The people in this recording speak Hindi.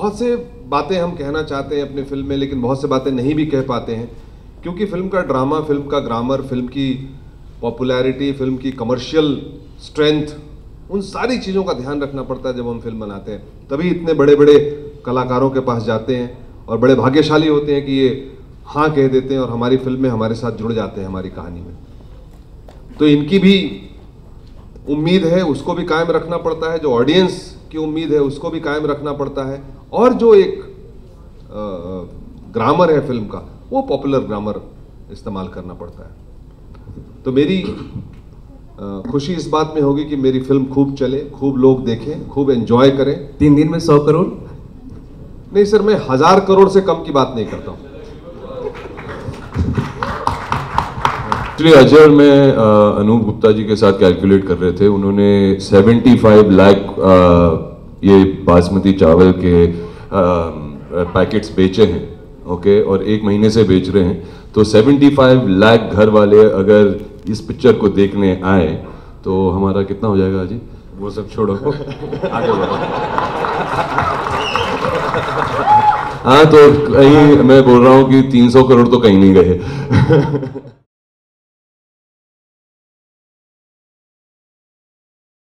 बहुत से बातें हम कहना चाहते हैं अपनी फ़िल्म में, लेकिन बहुत से बातें नहीं भी कह पाते हैं, क्योंकि फ़िल्म का ड्रामा फ़िल्म का ग्रामर फ़िल्म की पॉपुलैरिटी फ़िल्म की कमर्शियल स्ट्रेंथ उन सारी चीज़ों का ध्यान रखना पड़ता है जब हम फ़िल्म बनाते हैं। तभी इतने बड़े बड़े कलाकारों के पास जाते हैं और बड़े भाग्यशाली होते हैं कि ये हाँ कह देते हैं और हमारी फ़िल्म में हमारे साथ जुड़ जाते हैं हमारी कहानी में। तो इनकी भी उम्मीद है, उसको भी कायम रखना पड़ता है, जो ऑडियंस की उम्मीद है, उसको भी कायम रखना पड़ता है। और जो एक ग्रामर है फ़िल्म का वो पॉपुलर ग्रामर इस्तेमाल करना पड़ता है। तो मेरी खुशी इस बात में होगी कि मेरी फ़िल्म खूब चले खूब लोग देखें खूब एंजॉय करें। तीन दिन में सौ करोड़? नहीं सर मैं हज़ार करोड़ से कम की बात नहीं करता हूँ। एक्चुअली अजय और मैं अनूप गुप्ता जी के साथ कैलकुलेट कर रहे थे। उन्होंने 75 लाख ये बासमती चावल के पैकेट्स बेचे हैं, ओके, और एक महीने से बेच रहे हैं। तो 75 लाख घर वाले अगर इस पिक्चर को देखने आए तो हमारा कितना हो जाएगा जी वो सब छोड़ो। आगे बढ़ो। हाँ तो कहीं मैं बोल रहा हूँ कि 300 करोड़ तो कहीं नहीं गए।